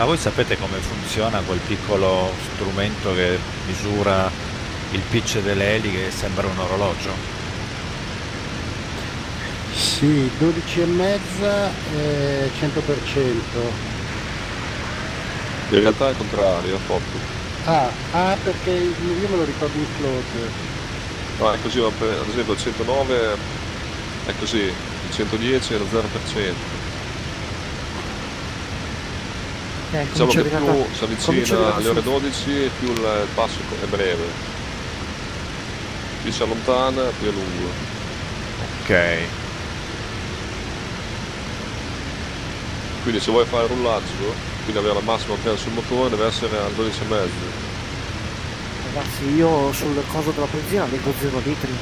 Ma voi sapete come funziona quel piccolo strumento che misura il pitch delle eliche che sembra un orologio? Sì, 12 e mezza e 100%. In realtà è il contrario, Foppi. Ah, ah, perché io me lo ricordo in close. No, è così, ad esempio il 109 è così, il 110 è lo 0%. Eh, Diciamo che a più arrivare- si avvicina a alle ore su- 12 più il passo è breve. Più si allontana più è lungo. Ok. Quindi se vuoi fare il rullaggio, quindi avere la massima pena sul motore deve essere al 12 e mezzo. Ragazzi, io sul coso della benzina leggo 0 litri.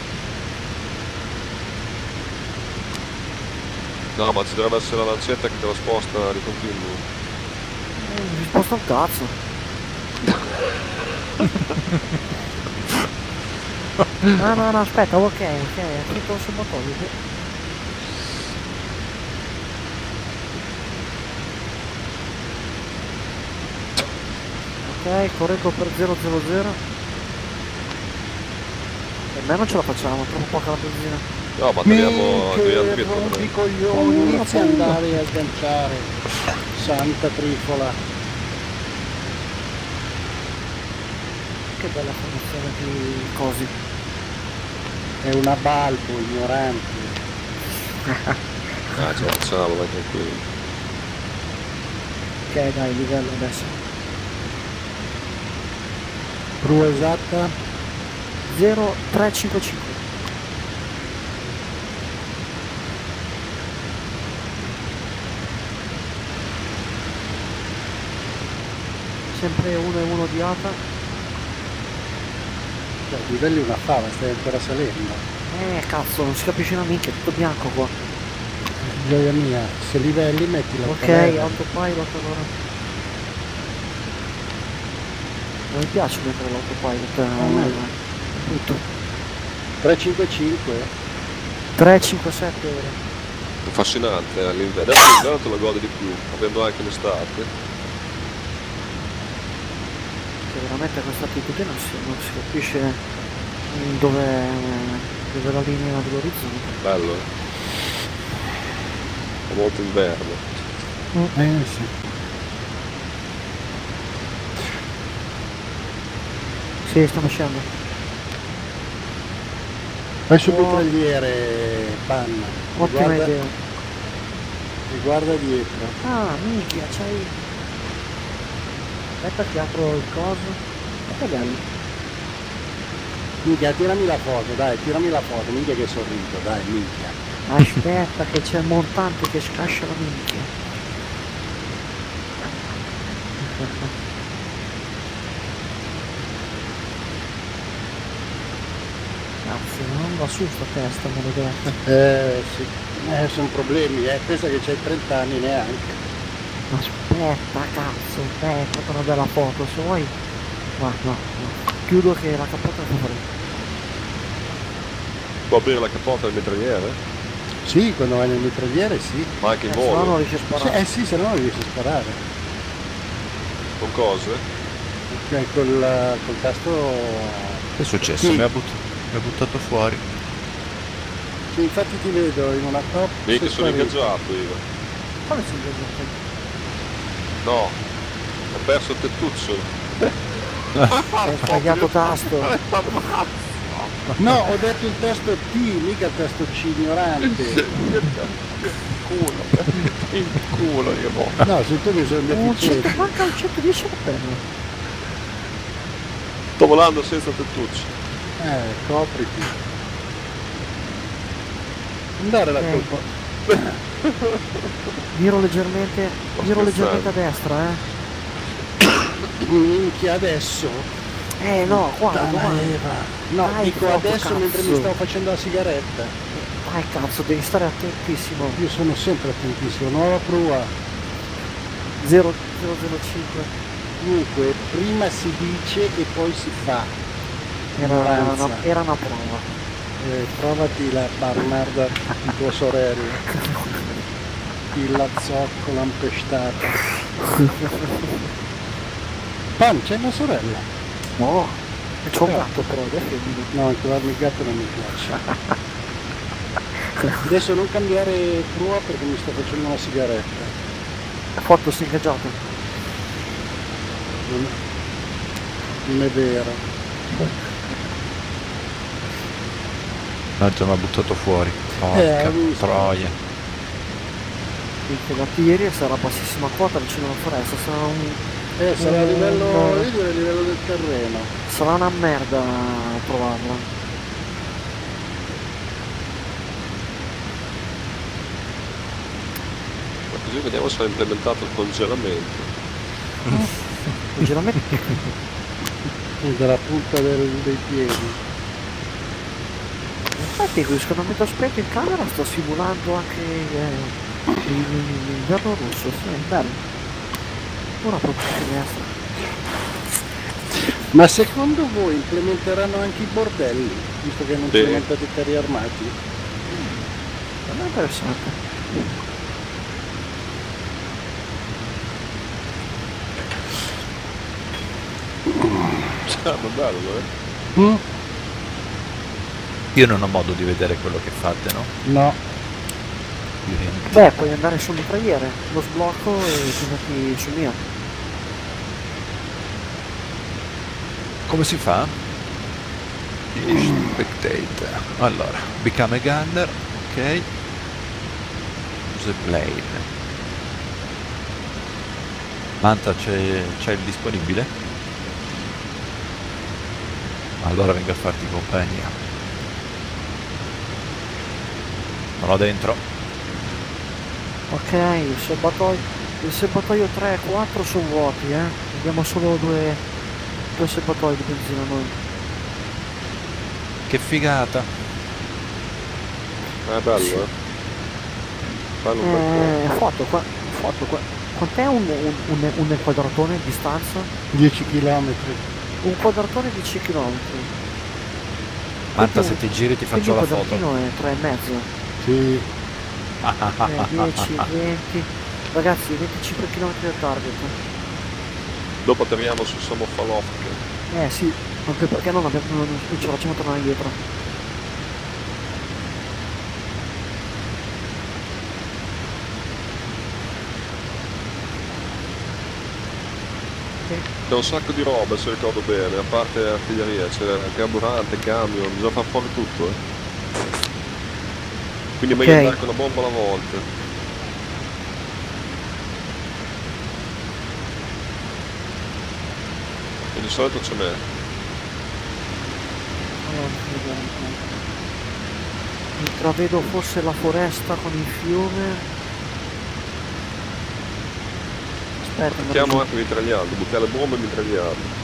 No, ma ci dovrebbe essere la lancetta che te la sposta di continuo. Mi sposta un cazzo. no, no, no, aspetta, ok, ok, è sul motore. sì. Ok, correggo per 000. Per me non ce la facciamo, troppo poca la benzina. No, ma teniamo che togliamo dietro. rompi i però. coglioni, inizia ad andare a sganciare. Santa trifola. Che bella formazione di cosi. È una balbo ignorante. Ah, ce la facciamo, vai tranquillo. Ok, dai, livello adesso. Prua esatta 0355. Sempre 1 e 1 di ATA. Cioè, livelli una fava, stai ancora salendo. Eh cazzo, non si capisce una minchia, è tutto bianco qua. Gioia mia, se livelli metti la Ok, autopilot allora. Non mi piace mettere l'autopilot. me. eh, Tutto. 355 357 ore. Affascinante, eh, l'inverno. Adesso l'inverno te lo godi di più, avendo anche l'estate. Che veramente questa attitudine non si, non si capisce mm, dove, dove la linea dell'orizzonte. Bello? Fa molto inverno. Eh sì. Sì, stanno scendendo. Vai sul Oh. mitragliere, panna. Ottima Guarda, idea. e guarda dietro. Ah, minchia, c'hai... Aspetta che apro il coso. Bello. Minchia, tirami la foto, dai, tirami la foto, minchia che sorrido, dai, minchia. Aspetta che c'è il montante che scascia la minchia. Cazzo, non va su sta testa, maledetta. Eh sì, eh, sono problemi, eh, pensa che c'hai 30 anni neanche. Aspetta, cazzo, eh, è proprio una bella foto, se vuoi... No, no. Chiudo che la cappota è fuori. Può aprire la cappota del mitragliere? Sì, quando vai nel mitragliere sì. Ma anche in Eh, se no non volo? riesci a Sì, sparare. eh sì, se no non riesci a sparare. Con cose? Cioè, col, col tasto... Che è successo? Sì. Mi, ha but- mi ha buttato fuori. Sì, infatti ti vedo in una top. Lì che sono ingaggiato io. Quale sei ingaggiato? No, ho perso il tettuccio. Hai sbagliato tasto. No, ho detto il testo T, mica il testo C, ignorante. Culo, il culo io mo. No, se tu mi sono deficiente. 100, manca un 110 alla penna. Sto volando senza tettuccio. Eh, copriti. Andare la Ok. colpa. Giro leggermente, giro leggermente a destra, eh. Minchia adesso. Eh no, qua. No, Dai, dico troppo adesso mentre mi cazzo. stavo facendo la sigaretta. Dai cazzo, devi stare attentissimo. Io sono sempre attentissimo, nuova prua. 0005. Comunque, prima si dice e poi si fa. Era una, era una prova. Eh, provati la Barnard di tua sorella. pilla zoccola impestata. Pan, c'è una sorella? No, e c'ho un gatto però. No, trovarmi il gatto non mi piace. Adesso non cambiare prua perché mi sto facendo una sigaretta. Foto si è ingaggiato. Non, non è vero. No, già mi ha buttato fuori. Eh, Porca visto. troia. Minchia, l'artiglieria sarà a bassissima quota vicino alla foresta, sarà un... Eh, sarà a livello, direi a livello del terreno. sarà una merda trovarla. Ma così vediamo se ha implementato il congelamento. Il giramento Dalla punta del- dei piedi. Infatti con il riscaldamento specchio in camera sto simulando anche eh, il- l'inverno russo, sì, è bello. Ora proprio finestra. Ma secondo voi implementeranno anche i bordelli, visto che non Sì. sono stati carri armati? Non è interessante. Sarebbe bello, eh? Mm? Io non ho modo di vedere quello che fate, no? No. Beh, puoi andare sul mitragliere, lo sblocco e ti metti sul mio. Come si fa? Spectator. Allora, become a gunner, ok. Use plane. Manta c'è, c'è il disponibile? Allora vengo a farti compagnia. Sono dentro. Ok, il serbatoio, il serbatoio 3 e 4 sono vuoti, eh. Abbiamo solo due, due serbatoi di benzina noi. Che figata. È bello, eh? Fanno un bel po'. Eh, foto qua, foto qua. Quant'è un, un, un, un quadratone di distanza? 10 km. Un quadratone di 10 km. Manta, se ti giri ti faccio la foto. quadratino è 3,5. Sì. Eh, 10, 20. Ragazzi, 25 km da target. Dopo atterriamo su Samofalovka. Eh sì, anche perché non, abbiamo, non, non ce la facciamo tornare indietro. C'è un sacco di roba se ricordo bene, a parte artiglieria, c'è carburante, camion, bisogna far fuori tutto, eh. Quindi è meglio Ok. andare con una bomba alla volta. E di solito ce n'è. Intravedo forse la foresta con il fiume. Aspetta, Mettiamo anche mitragliando, buttare le bombe e mitragliarle.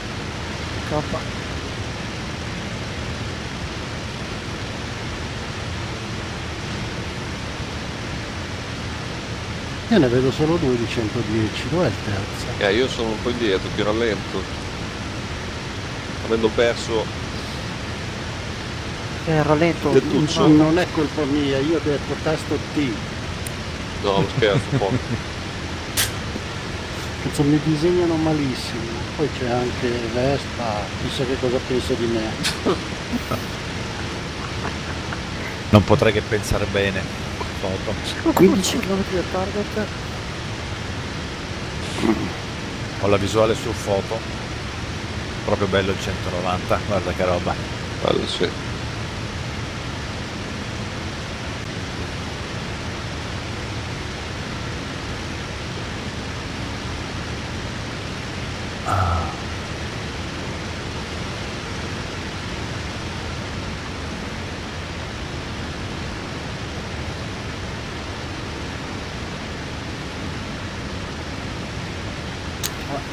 K. Io ne vedo solo due di 110. Dov'è il terzo? Eh, io sono un po' indietro, più rallento. Avendo perso Eh, rallento. Del tutto. No, non è colpa mia, io ho detto tasto T. No, lo scherzo, un po'. Cazzo, mi disegnano malissimo. Poi c'è anche Vespa, chissà che cosa pensa di me. Non potrei che pensare bene. Foto. 15 km da target. Ho la visuale su foto. Proprio bello il 190, guarda che roba. Bello, sì.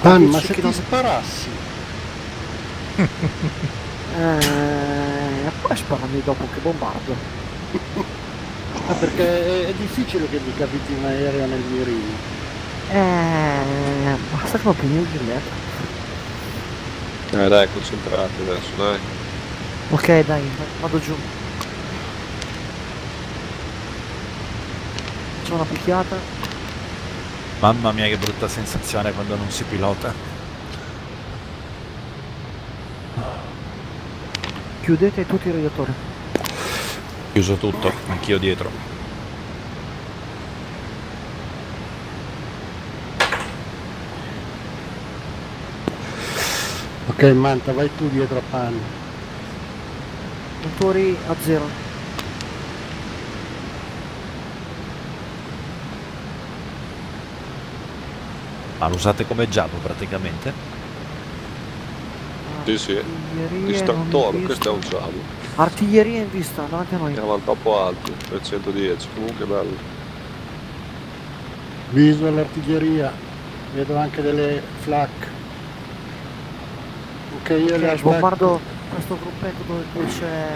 Pan, ma 10 se ti sparassi? Eh, poi sparami dopo che bombardo. Ah, perché è, è difficile che mi capiti un aereo nel mirino. Eh, basta che lo prendi il biglietto. Eh dai, concentrati adesso, dai. Ok, dai, vado giù. faccio una picchiata. Mamma mia che brutta sensazione quando non si pilota. Chiudete tutti i radiatori. Chiuso tutto, anch'io dietro. Ok, Manta, vai tu dietro a Pan. Motori a zero. Ma lo usate come giallo praticamente? Sì, sì. Non Distrattore, questo è un giallo. Artiglieria in vista, davanti a noi. Eravamo troppo alti, 310, comunque bello. Visual artiglieria. Vedo anche delle flak. Ok, io le aspetto. bombardo questo gruppetto dove c'è...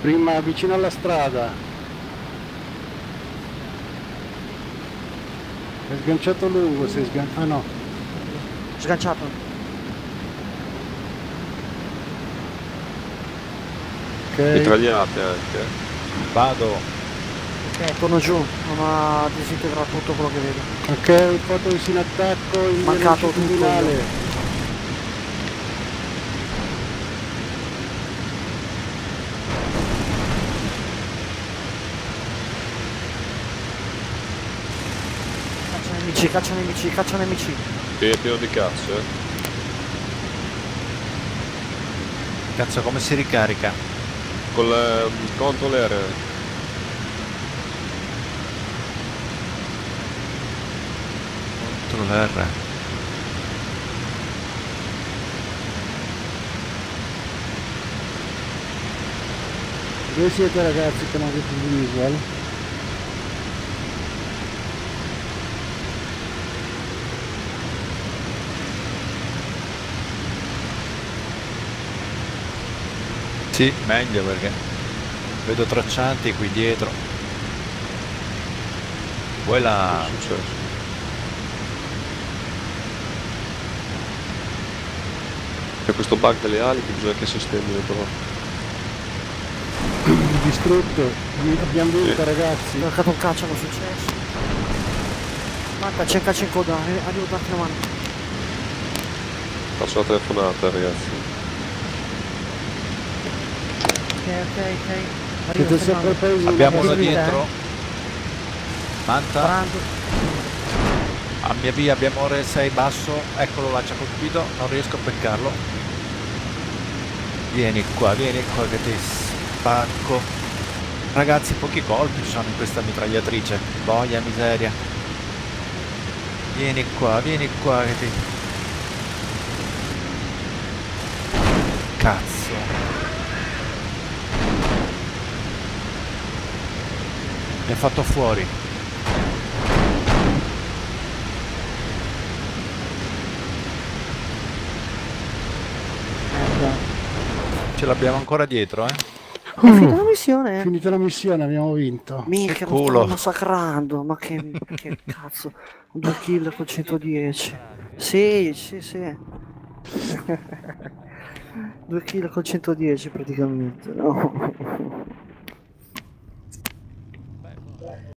Prima vicino alla strada. È sganciato lungo, sei sganciato. Ah no. Sganciato. Ok. Mitragliate anche. Vado. Ok, torno giù. Non ha disintegrato tutto quello che vedo. Ok, foto in attacco in Mancato tutto longitudinale. Caccia nemici, caccia nemici, caccia nemici. Sì, è pieno di cazzo, eh. Cazzo come si ricarica? Con le control R. Control R. Dove siete ragazzi che non avete il visual? Sì, meglio perché vedo traccianti qui dietro. Vuoi la... Che è successo? C'è questo bug delle ali che bisogna che sistemino però. Distrutto. Abbiamo vinto Sì. ragazzi. Ho marcato un caccia, non è successo. Manca, c'è il caccia in coda, arri- arrivo la mano. Faccio una telefonata ragazzi. Ok, ok, ok. Arrivo, Siete presi Abbiamo uno dietro. eh. Manta, Sparando. a mia via abbiamo ore 6 basso, eccolo là, ci ha colpito, non riesco a beccarlo. Vieni qua, vieni qua che ti spacco. Ragazzi, pochi colpi ci sono in questa mitragliatrice. Boia miseria. Vieni qua, vieni qua che ti... Cazzo. Mi ha fatto fuori. Ce l'abbiamo ancora dietro, eh? È finita la missione? Finita la missione, abbiamo vinto. Minchia, Che lo stanno culo. massacrando, ma che, che cazzo, due kill con 110. Sì, sì, sì. due kill con 110 praticamente, no?